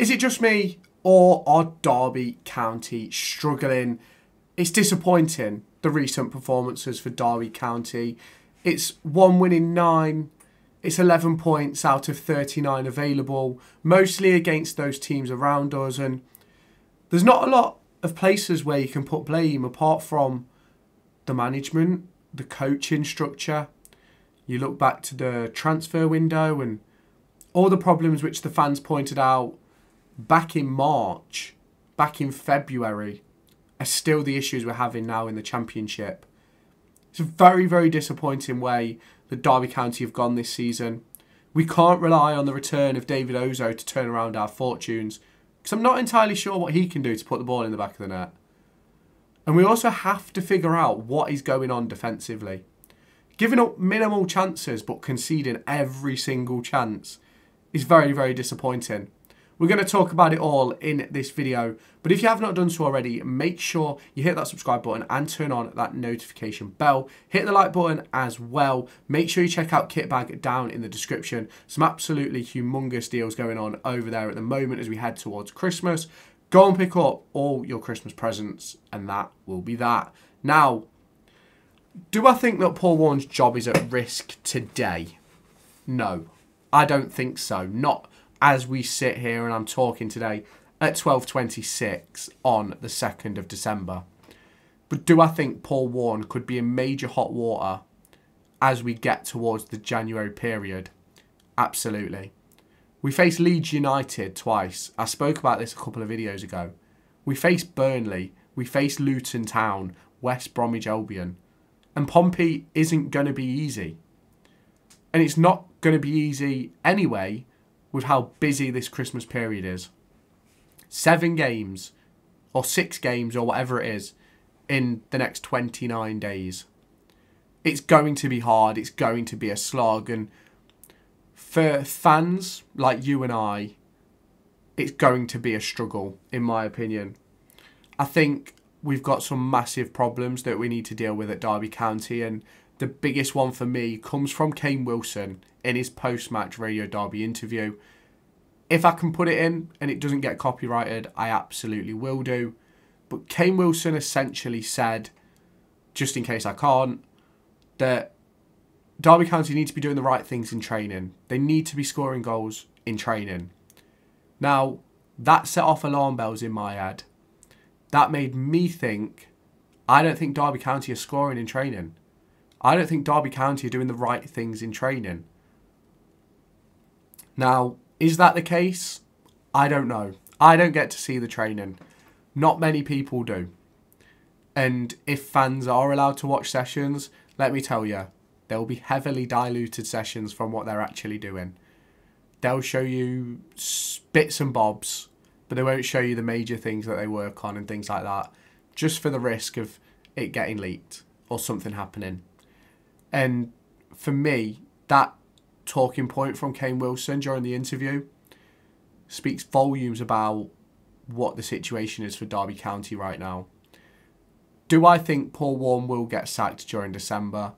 Is it just me, or are Derby County struggling? It's disappointing, the recent performances for Derby County. It's one win in nine. It's 11 points out of 39 available, mostly against those teams around us. And there's not a lot of places where you can put blame apart from the management, the coaching structure. You look back to the transfer window and all the problems which the fans pointed out back in March, back in February, are still the issues we're having now in the Championship. It's a very, very disappointing way that Derby County have gone this season. We can't rely on the return of David Ozoh to turn around our fortunes because I'm not entirely sure what he can do to put the ball in the back of the net. And we also have to figure out what is going on defensively. Giving up minimal chances but conceding every single chance is very, very disappointing. We're going to talk about it all in this video. But if you have not done so already, make sure you hit that subscribe button and turn on that notification bell. Hit the like button as well. Make sure you check out Kitbag down in the description. Some absolutely humongous deals going on over there at the moment as we head towards Christmas. Go and pick up all your Christmas presents and that will be that. Now, do I think that Paul Warne's job is at risk today? No, I don't think so. Not as we sit here and I'm talking today at 12.26 on the 2nd of December. But do I think Paul Warne could be in major hot water as we get towards the January period? Absolutely. We face Leeds United twice. I spoke about this a couple of videos ago. We face Burnley. We face Luton Town, West Bromwich Albion. And Pompey isn't going to be easy. And it's not going to be easy anyway with how busy this Christmas period is. Seven games, or six games, or whatever it is, in the next 29 days. It's going to be hard, it's going to be a slog, and for fans like you and I, it's going to be a struggle, in my opinion. I think we've got some massive problems that we need to deal with at Derby County, and the biggest one for me comes from Kane Wilson in his post match Radio Derby interview. If I can put it in and it doesn't get copyrighted, I absolutely will do. But Kane Wilson essentially said, just in case I can't, that Derby County need to be doing the right things in training. They need to be scoring goals in training. Now, that set off alarm bells in my head. That made me think, I don't think Derby County are scoring in training. I don't think Derby County are doing the right things in training. Now, is that the case? I don't know. I don't get to see the training. Not many people do. And if fans are allowed to watch sessions, let me tell you, there will be heavily diluted sessions from what they're actually doing. They'll show you bits and bobs, but they won't show you the major things that they work on and things like that, just for the risk of it getting leaked or something happening. And for me, that talking point from Kane Wilson during the interview speaks volumes about what the situation is for Derby County right now. Do I think Paul Warne will get sacked during December?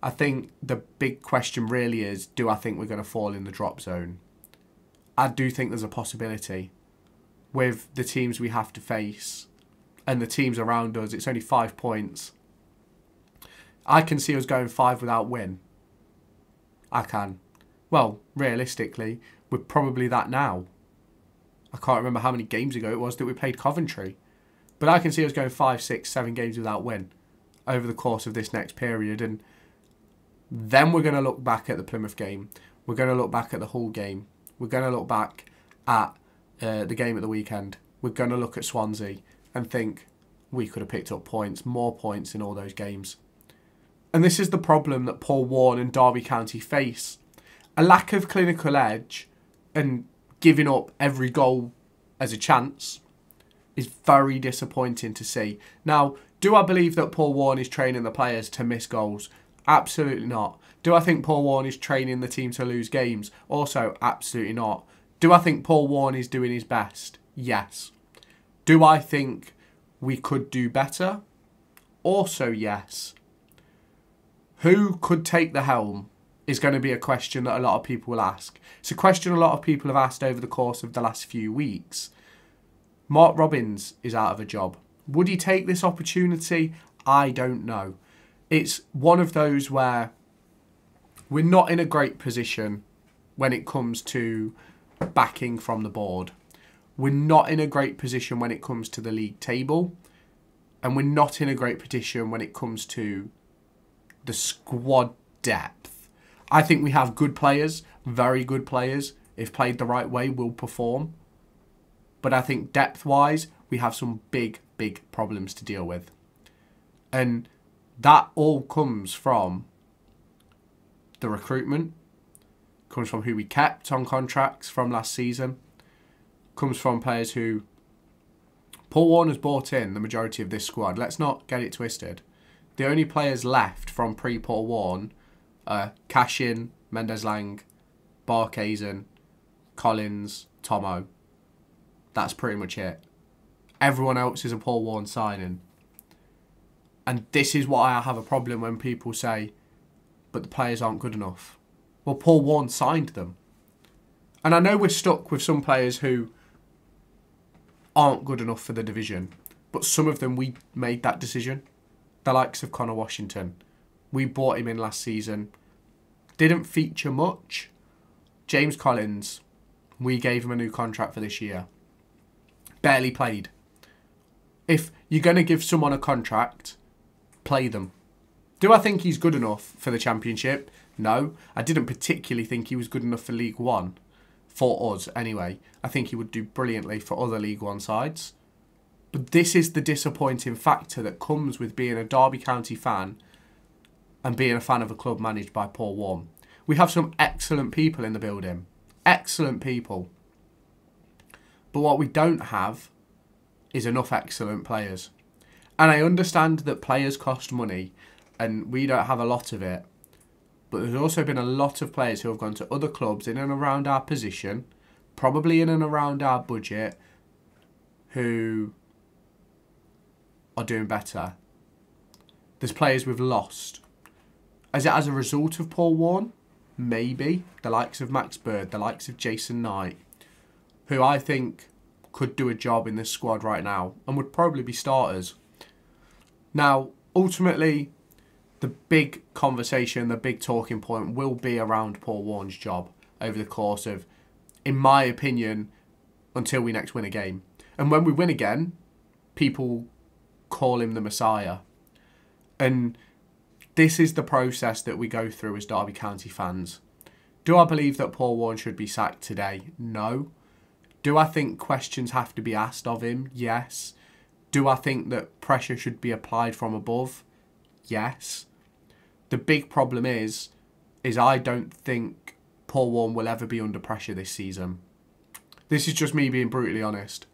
I think the big question really is do I think we're going to fall in the drop zone? I do think there's a possibility with the teams we have to face and the teams around us. It's only five points. I can see us going five without win. I can. Well, realistically, we're probably that now. I can't remember how many games ago it was that we played Coventry. But I can see us going five, six, seven games without win over the course of this next period. And then we're going to look back at the Plymouth game. We're going to look back at the Hull game. We're going to look back at uh, the game at the weekend. We're going to look at Swansea and think we could have picked up points, more points in all those games. And this is the problem that Paul Warne and Derby County face. A lack of clinical edge and giving up every goal as a chance is very disappointing to see. Now, do I believe that Paul Warne is training the players to miss goals? Absolutely not. Do I think Paul Warne is training the team to lose games? Also, absolutely not. Do I think Paul Warne is doing his best? Yes. Do I think we could do better? Also, yes. Who could take the helm is going to be a question that a lot of people will ask. It's a question a lot of people have asked over the course of the last few weeks. Mark Robins is out of a job. Would he take this opportunity? I don't know. It's one of those where we're not in a great position when it comes to backing from the board. We're not in a great position when it comes to the league table. And we're not in a great position when it comes to the squad depth. I think we have good players, very good players. If played the right way, will perform. But I think depth wise, we have some big, big problems to deal with. And that all comes from the recruitment, comes from who we kept on contracts from last season, comes from players who Paul Warne's bought in the majority of this squad. Let's not get it twisted. The only players left from pre Paul Warne are Cashin, Mendez-Laing, Barkhuizen, Collins, Tomo. That's pretty much it. Everyone else is a Paul Warne signing. And this is why I have a problem when people say, but the players aren't good enough. Well, Paul Warne signed them. And I know we're stuck with some players who aren't good enough for the division, but some of them we made that decision the likes of Conor Washington. We bought him in last season. Didn't feature much. James Collins, we gave him a new contract for this year. Barely played. If you're going to give someone a contract, play them. Do I think he's good enough for the Championship? No. I didn't particularly think he was good enough for League One. For us, anyway. I think he would do brilliantly for other League One sides. But this is the disappointing factor that comes with being a Derby County fan and being a fan of a club managed by Paul Warne. We have some excellent people in the building. Excellent people. But what we don't have is enough excellent players. And I understand that players cost money and we don't have a lot of it. But there's also been a lot of players who have gone to other clubs in and around our position, probably in and around our budget, who are doing better. There's players we've lost. Is it as a result of Paul Warne? Maybe. The likes of Max Bird, the likes of Jason Knight, who I think could do a job in this squad right now and would probably be starters. Now, ultimately, the big conversation, the big talking point will be around Paul Warne's job over the course of, in my opinion, until we next win a game. And when we win again, people call him the Messiah. And this is the process that we go through as Derby County fans. Do I believe that Paul Warne should be sacked today? No. Do I think questions have to be asked of him? Yes. Do I think that pressure should be applied from above? Yes. The big problem is, is I don't think Paul Warne will ever be under pressure this season. This is just me being brutally honest.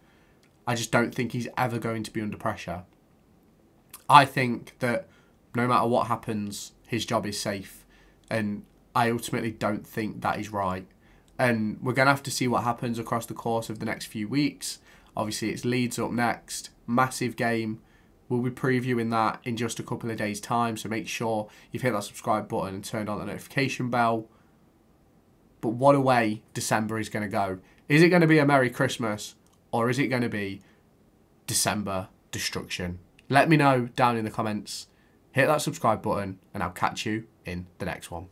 I just don't think he's ever going to be under pressure. I think that no matter what happens, his job is safe. And I ultimately don't think that is right. And we're going to have to see what happens across the course of the next few weeks. Obviously, it's Leeds up next. Massive game. We'll be previewing that in just a couple of days' time. So make sure you've hit that subscribe button and turned on the notification bell. But what a way December is going to go. Is it going to be a Merry Christmas or is it going to be December destruction? Let me know down in the comments. Hit that subscribe button and I'll catch you in the next one.